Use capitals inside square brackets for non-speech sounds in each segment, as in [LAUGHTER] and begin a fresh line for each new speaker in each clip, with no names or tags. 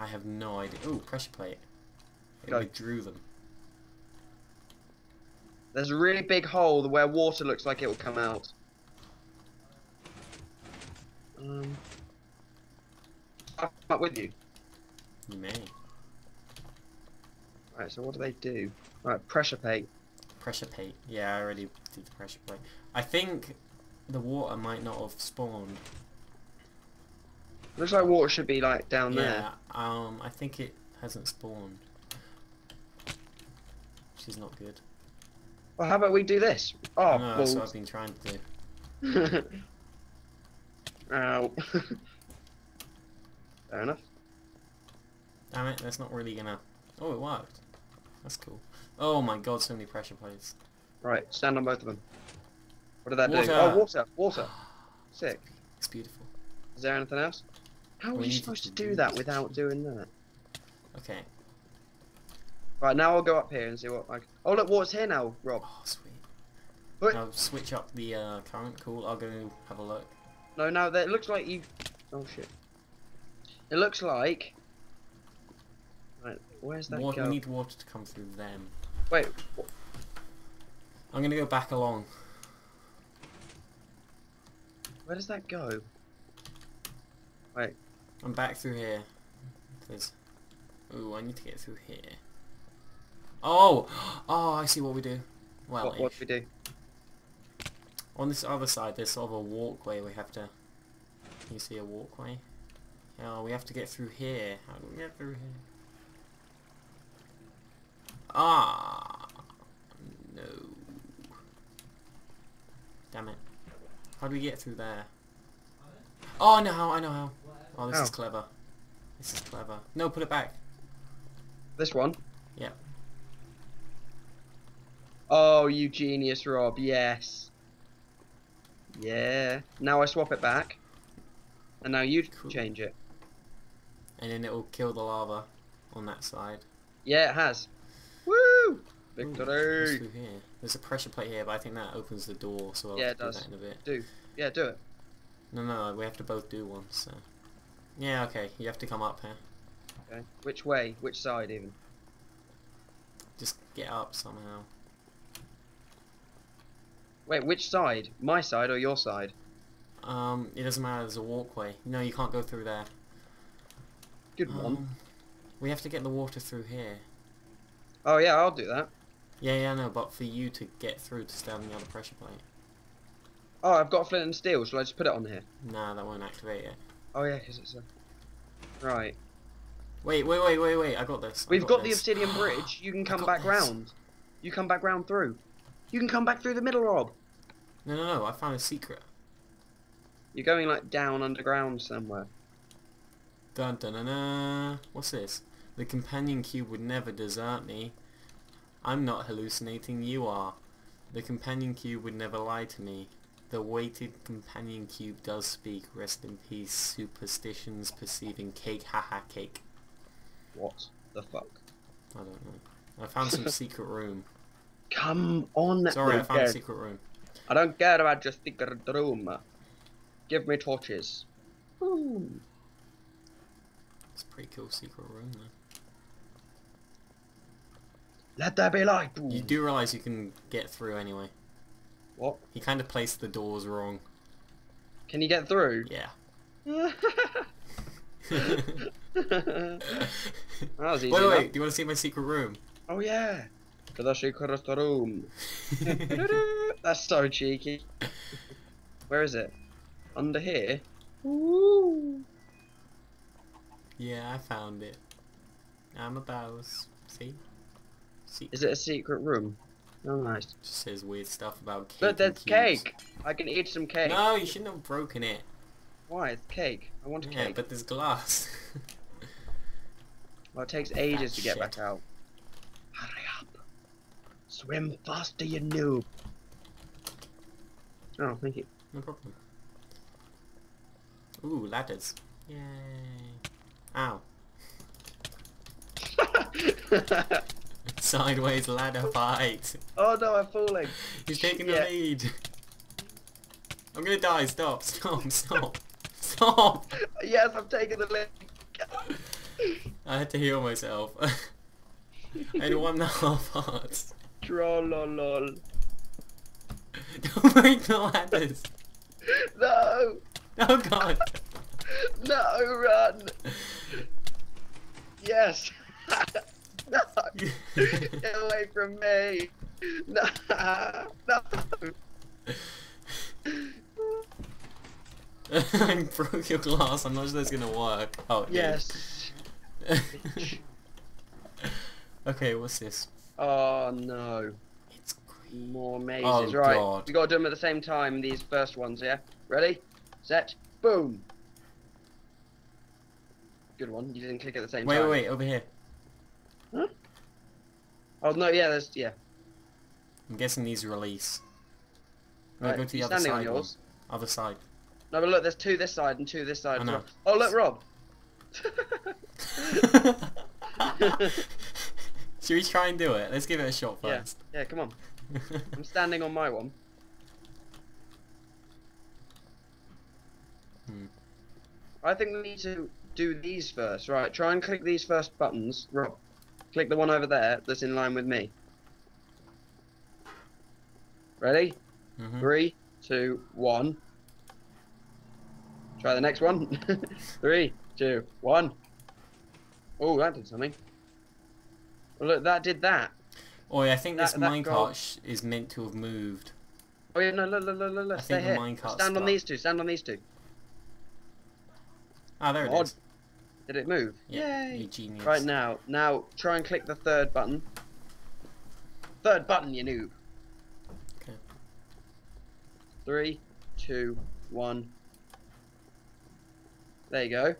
I have no idea. Ooh, pressure plate. It
Go.
withdrew them.
There's a really big hole where water looks like it will come out. Um, I'll come up with you.
You may.
Right, so what do they do? Right, pressure plate.
Pressure plate. Yeah, I already did the pressure plate. I think the water might not have spawned.
Looks like water should be like down there.
Yeah, um, I think it hasn't spawned. Which is not good.
Well, how about we do this? Oh,
no, that's what I've been trying to do. [LAUGHS]
Ow. [LAUGHS] Fair enough.
Damn it, that's not really gonna... Oh, it worked. That's cool. Oh my god, so many pressure plates.
Right, stand on both of them. What did that do? Oh, water, water. [SIGHS] Sick.
It's beautiful.
Is there anything else? How are
We
you supposed to
to
do that without doing that?
Okay.
Right, now I'll go up here and see what I... Oh, look, water's here now, Rob.
Oh, sweet.
Wait.
Now switch up the uh, current. Cool, I'll go have a look.
No, no, that it looks like you... Oh, shit. It looks like... Right, where's that
Water,
go?
we need water to come through them.
Wait,
I'm gonna go back along.
where does that go?
I'm back through here. There's... Ooh, I need to get through here. Oh! [GASPS] Oh, I see what we do. Well,
what, what do we do?
on this other side, there's sort of a walkway we have to... Can you see a walkway? Oh, we have to get through here. How do we get through here? Ah! No. Damn it. How do we get through there? Oh, I know how, I know how. Oh, this is
oh.
clever. This is clever. No, put it back.
This one?
Yeah.
Oh, you genius, Rob. Yes. Yeah. Now I swap it back. And now you
Cool.
change it.
And then it will kill the lava on that side.
Yeah, it has. Woo!
Ooh, what's
Victory!
through here? There's a pressure plate here, but I think that opens the door, so I'll
Yeah, it
do
does.
that in a bit.
Do. Yeah, do it.
No, no, we have to both do one, so... Yeah, okay, you have to come up here.
Okay. Which way? Which side, even?
Just get up somehow.
Wait, which side? My side or your side?
Um, it doesn't matter, there's a walkway. No, you can't go through there.
Good one.
Um, we have to get the water through here.
Oh, yeah, I'll do that.
Yeah, yeah, no, but for you to get through to stay on the other pressure plate.
Oh, I've got flint and steel. Shall I just put it on here?
Nah, that won't activate it.
Oh, yeah, because it's a... Right.
Wait, wait, wait, wait, wait, I got this. I
We've got, the
this.
obsidian bridge. You can [GASPS] come back
this.
round. You come back round through. You can come back through the middle, Rob.
No, no, no, I found a secret.
You're going, like, down underground somewhere.
Dun dun dun dun. What's this? The companion cube would never desert me. I'm not hallucinating, you are. The companion cube would never lie to me. The weighted companion cube does speak. Rest in peace, superstitions perceiving cake, haha cake.
What the fuck?
I don't know. I found some [LAUGHS] secret room.
Come on,
Sorry, I found
care.
secret room.
I don't care about your secret room. Give me torches. Ooh.
It's a pretty cool secret room though.
Let there be light.
You do realise you can get through anyway.
What?
He kind of placed the doors wrong.
Can you get through?
Yeah. [LAUGHS] [LAUGHS]
that was easy.
wait,
enough.
wait, do you want to see my secret room?
Oh yeah. To the secret room. [LAUGHS] That's so cheeky. Where is it? Under here? Ooh.
Yeah, I found it. I'm a boss. See? See?
Is it a secret room? Oh nice.
Just says weird stuff about cake.
Look, there's cake. I can eat some cake.
No, you shouldn't have broken it.
Why? It's cake. I want
Yeah,
cake.
but there's glass. [LAUGHS]
Well, it takes ages
That
to get
shit.
back out. Hurry up. Swim faster, you noob. Oh, thank you.
no problem. Ooh, ladders. Yay. Ow. [LAUGHS] [LAUGHS] Sideways ladder fight.
oh no, I'm falling.
He's taking the
Yeah.
lead. I'm gonna die. Stop. Stop. Stop. Stop.
Yes, I'm taking the lead.
I had to heal myself. [LAUGHS] I had one and a half hearts.
Trollolol. [LAUGHS]
Don't break the ladders.
No!
Oh god. [LAUGHS]
No, run! Yes! No! Get away from me! No! No! [LAUGHS]
I broke your glass. I'm not sure that's gonna work. Oh.
Yes! [LAUGHS]
okay, what's this?
Oh no.
It's green.
More mazes.
Oh,
right.
God.
We gotta do them at the same time, these first ones, yeah? Ready? Set. Boom! Good one. You didn't click at the same
Wait,
time.
wait, wait, over here.
Oh no, yeah, there's yeah.
I'm guessing these release. No,
Right,
go to the other
standing
side.
on.
Other side.
No, but look, there's two this side and two this side.
I
as well. Oh look, Rob. [LAUGHS]
Should we try and do it? Let's give it a shot
Yeah.
first.
yeah, come on. [LAUGHS] I'm standing on my one.
Hmm.
I think we need to do these first. Right, try and click these first buttons. Rob, click the one over there that's in line with me. Ready?
Mhm.
Three, two, one. Try the next one. [LAUGHS] Three, two, one. Oh, that did something. Well, look, that did that.
Oh, yeah, I think this
That- that
minecart is meant to have moved.
Oh yeah, no, look, look, look, look.
I
Stay
think the
here. Stand on these two. Stand on these two.
Ah, there it is.
Did it move?
Yeah,
Yay!
genius.
Right now, now try and click the third button. Third button, you noob.
Okay.
Three, two, one. There you go.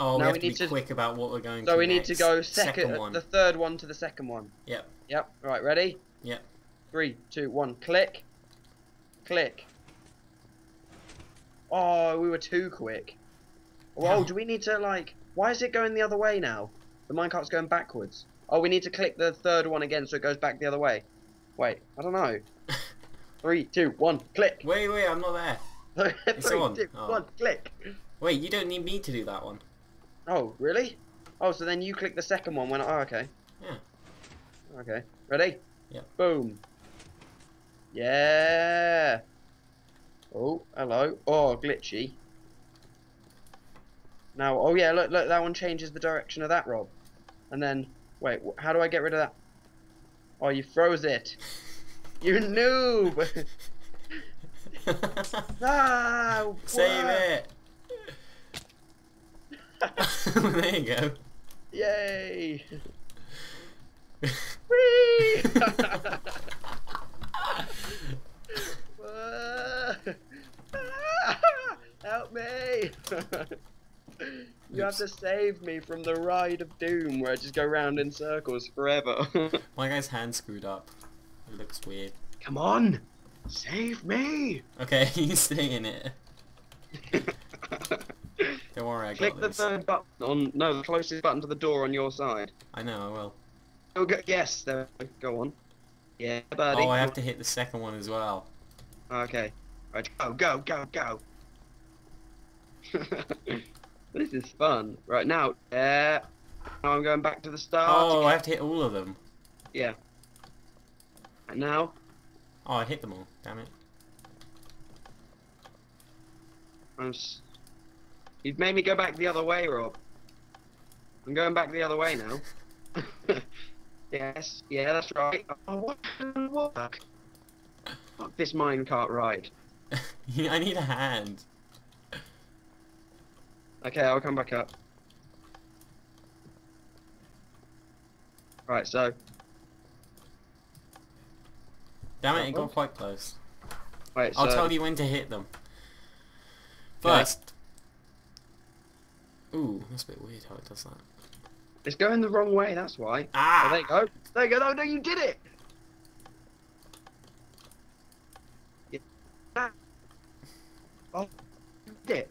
Oh, we
Now
have
we
to be
to-
quick about what we're going to
So we need to go second,
Second one.
the third one to the second one.
Yep.
Yep. Right, ready?
Yep.
Three, two, one. Click. Click. Oh, we were too quick. Whoa, do we need to like? Why is it going the other way now? The minecart's going backwards. Oh, we need to click the third one again so it goes back the other way. Wait, I don't know. [LAUGHS] Three, two, one. Click.
Wait, wait, I'm not there. [LAUGHS]
Three,
on.
two,
Oh.
one, Click.
Wait, you don't need me to do that one.
Oh, really? Oh, so then you click the second one when. Oh, okay.
Yeah.
Okay. Ready?
Yep.
Boom. Yeah. Oh, hello. Oh, glitchy. Now, oh yeah, look, look, that one changes the direction of that, Rob. And then, wait, how do I get rid of that? Oh, you froze it. You noob! [LAUGHS] ah,
Save it. [LAUGHS] there you go.
Yay! [LAUGHS] Whee! Help me! you have to save me from the ride of doom where I just go round in circles forever. [LAUGHS]
My guy's hand screwed up. It looks weird.
Come on! Save me!
Okay, [LAUGHS] he's staying in it. [LAUGHS] Don't worry, I got this.
Click the third button on. No, the closest button to the door on your side.
I know, I will.
Oh, go, yes, there. Go on. Yeah, buddy.
Oh, I have to hit the second one as well.
Okay. Right, go, go, go, go. This is fun. Right now, yeah. Now I'm going back to the start.
Oh, I have to hit all of them.
Yeah. And now,
Oh, I hit them all. Damn it.
I'm. S- You've made me go back the other way, Rob. I'm going back the other way now. [LAUGHS] yes, yeah, that's right. Oh, what? What? Fuck this minecart ride. [LAUGHS]
I need a hand.
Okay, I'll come back up. Right, so
Damn it, it got quite close.
wait,
I'll tell you when to hit them. First. Ooh, that's a bit weird how it does that.
it's going the wrong way. That's why. Oh,
Ah!
there you go. There you go. No, no, you did it. Yeah. Oh, you did it.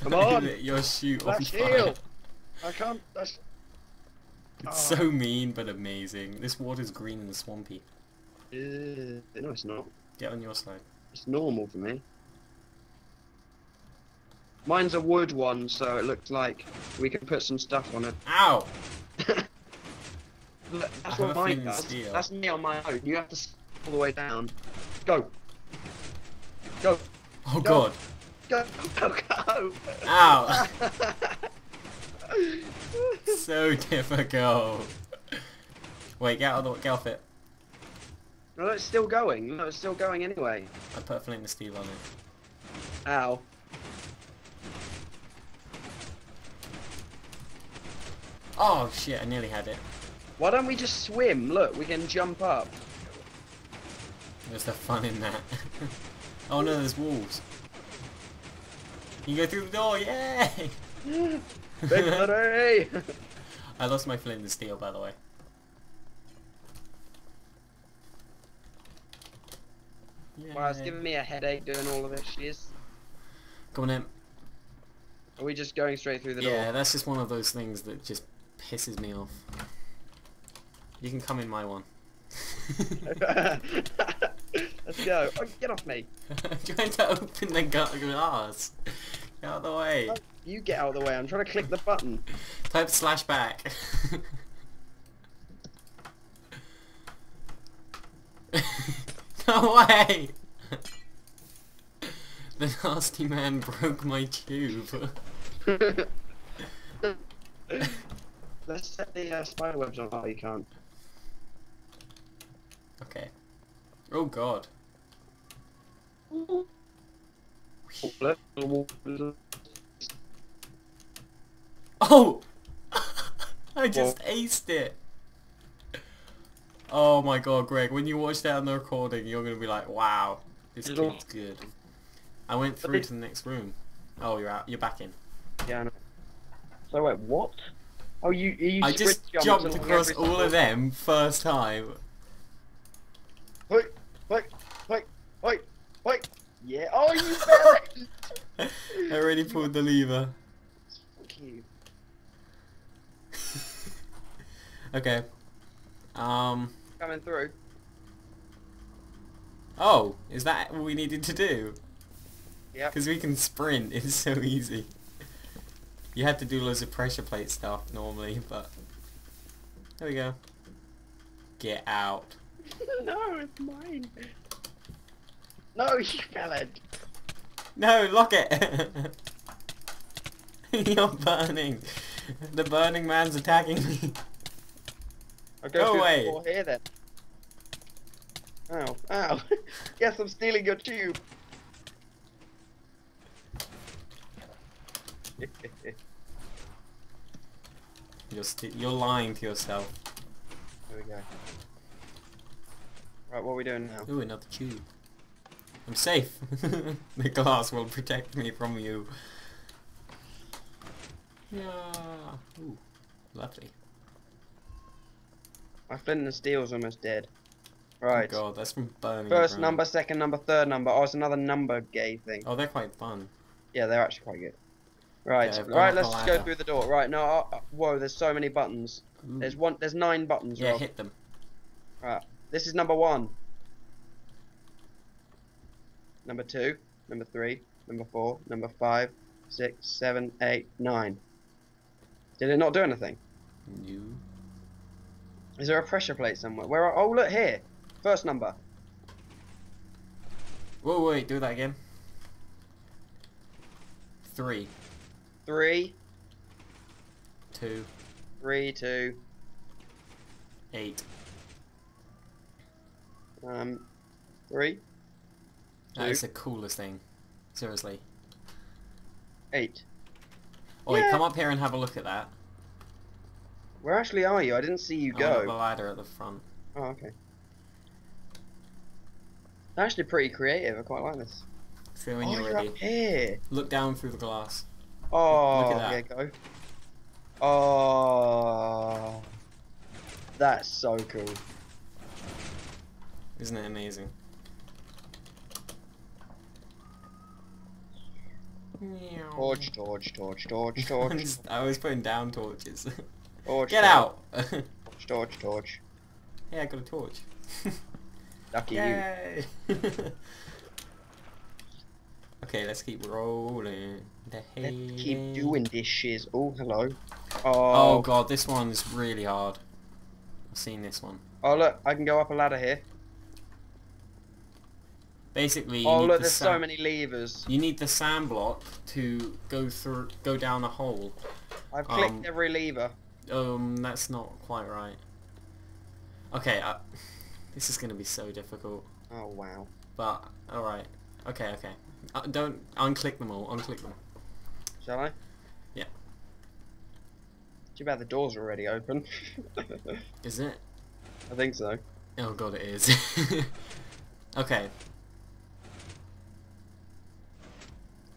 Come [LAUGHS] on! your shoot on
Let's
fire.
I can't. That's.
It's
Oh.
so mean but amazing. This water's green and swampy.
Uh, no, it's not.
Get on your side.
It's normal for me. Mine's a wood one, so it looks like we can put some stuff on it.
Ow! [LAUGHS]
Look, that's what mine does.
steel.
That's me on my own. You have to all the way down. Go. Go.
Oh
Go.
god.
Go. Go. Go.
Ow! [LAUGHS] so difficult. Wait, get out of the get off it.
no, it's still going. No, it's still going anyway.
I put a flint and steel on it.
Ow.
Oh shit, I nearly had it.
Why don't we just swim? Look, we can jump up.
There's the fun in that. [LAUGHS] oh no, there's wolves. You go through the door, yay! [LAUGHS]
Victory! [LAUGHS]
I lost my flint and steel, by the way.
wow, it's giving me a headache doing all of this shiz.
Come on in.
Are we just going straight through the door?
Yeah, that's just one of those things that just pisses me off. You can come in my one. [LAUGHS]
Let's go. Oh, get off me.
I'm trying to open the glass. Get out of the way.
You get out of the way. I'm trying to click the button. [LAUGHS]
Type slash back. [LAUGHS] no way! [LAUGHS] The nasty man broke my tube.
Let's set the uh, spider webs on. Oh, you can't.
Okay. Oh god.
Oh, look, little wall-!
I just aced it! Oh my god, Greg, when you watch that on the recording, you're gonna be like, wow, this kid's good. I went through to the next room. Oh, you're out. You're back in.
Yeah, I know. So wait, what? Oh, you you.
I just
sprint
jumped across all
single-
of them first time.
Wait, wait, wait, wait, wait. Yeah. Oh, you. [LAUGHS]
I already pulled the lever.
Fuck you. [LAUGHS]
okay. Um.
Coming through.
Oh, is that what we needed to do?
Yep.
Because we can sprint. It's so easy. You had to do loads of pressure plate stuff normally, but there we go. Get out. [LAUGHS]
no, it's mine. No, [LAUGHS] you fell it.
No, lock it. [LAUGHS] You're burning. The burning man's attacking me.
I'll
Go away.
here then. Ow, ow. [LAUGHS] yes, I'm stealing your tube. [LAUGHS]
You're you're lying to yourself.
There we go. Right, what are we doing now?
Ooh, another tube. I'm safe. [LAUGHS] the glass will protect me from you. Yeah. Ooh, lovely.
My flint and steel's almost dead.
Oh
Right.
god, that's from burning.
First
Ground.
number, second number, third number. Oh, it's another number gay thing.
Oh, they're quite fun.
Yeah, they're actually quite good. Right,
Okay,
right. Let's just go through the door. Right, no. Uh, uh, whoa, there's so many buttons.
Ooh.
There's one. There's nine buttons.
Yeah,
Rob.
hit them.
Right. This is number one. Number two. Number three. Number four. Number five. Six. Seven. Eight. Nine. Did it not do anything?
You.
Is there a pressure plate somewhere? Where? Are, oh, look here. First number.
Whoa, wait, do that again. Three,
Three.
two,
Three. Two.
eight.
Um. Three.
That
Two.
is the coolest thing. Seriously.
Eight.
Oh,
Yeah.
come up here and have a look at that.
Where actually are you? I didn't see you
I went up the
go.
ladder at the front.
Oh, okay. Actually, pretty creative. I quite like this.
So when
oh,
you're
you're
ready,
up here.
look down through the glass.
Oh,
Look at that.
yeah, go. Oh, that's so cool.
Isn't it amazing?
Torch, torch, torch, torch, [LAUGHS] torch,
I was putting down torches.
torch.
Get
torch,
out! [LAUGHS]
Torch, torch, torch.
hey, I got a torch. [LAUGHS]
Lucky you.
Okay, let's keep rolling. The
Let's keep doing this shiz. Oh, hello.
Oh
Oh,
god, this one's really hard. I've seen this one.
oh look, I can go up a ladder here.
Basically, you
Oh
need
look,
the
there's so
sand-
many levers.
You need the sand block to go through, go down a hole.
I've clicked
Um,
every lever.
Um, that's not quite right. Okay, uh, this is gonna be so difficult.
Oh wow.
But all right. Okay, okay. Uh, don't unclick them all. Unclick them.
Shall I?
Yeah.
Too bad the doors already open. [LAUGHS]
Is it?
I think so.
Oh god, it is. [LAUGHS] okay.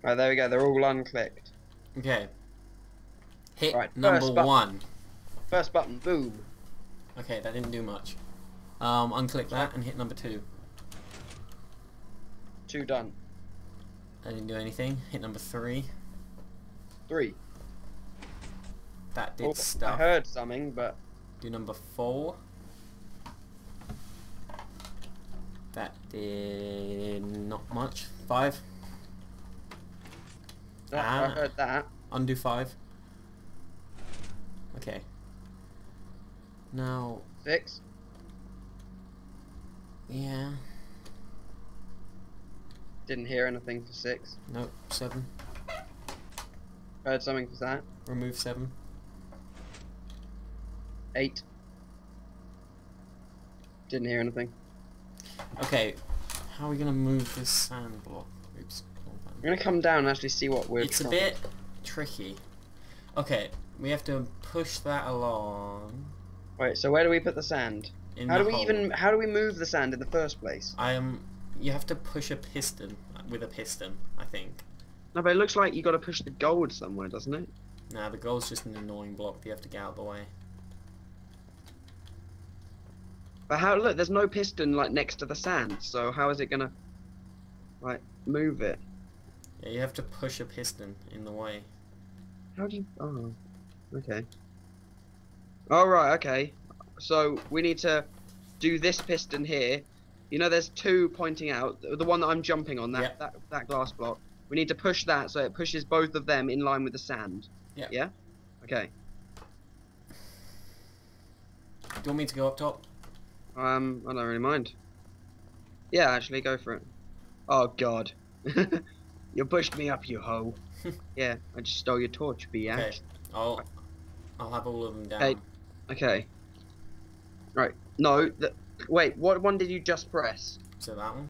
Right, there we go. They're all unclicked.
Okay. Hit
Right,
number one.
First button, boom.
Okay, that didn't do much. Um, unclick that and hit number two.
Two done.
That didn't do anything. Hit number three.
Three.
That did
Oh, I heard something, but
Do number four. That did not much. Five.
I
Ah.
heard that.
Undo five. Okay. Now,
Six.
yeah.
Didn't hear anything for six.
Nope. Seven.
Heard something for that.
Remove seven.
Eight. Didn't hear anything.
Okay. How are we gonna move this sand block? Oops. hold on.
I'm gonna come down and actually see what we're.
It's a bit tricky. Okay, we have to push that along.
Wait, so where do we put the sand?
In
How
the
do we
hole.
even? How do we move the sand in the first place?
I am. You have to push a piston with a piston. I think.
No, but it looks like you got to push the gold somewhere, doesn't it?
Nah, the gold's just an annoying block. You have to get out of the way.
But how? Look, there's no piston like next to the sand. So how is it gonna, like, move it?
Yeah, you have to push a piston in the way.
How do you? Oh, okay. All right, okay. So we need to do this piston here. You know, there's two pointing out. The one that I'm jumping on, that
Yep.
that, that glass block. We need to push that so it pushes both of them in line with the sand.
Yep.
Yeah. Okay.
Do you want me to go up top?
Um, I don't really mind. Yeah, actually, go for it. Oh God. [LAUGHS] you pushed me up, you hoe. [LAUGHS] yeah, I just stole your torch, biatch.
Okay. I'll. I'll have all of them down.
Hey. Okay. Right. No. Wait. What one did you just press?
So that one.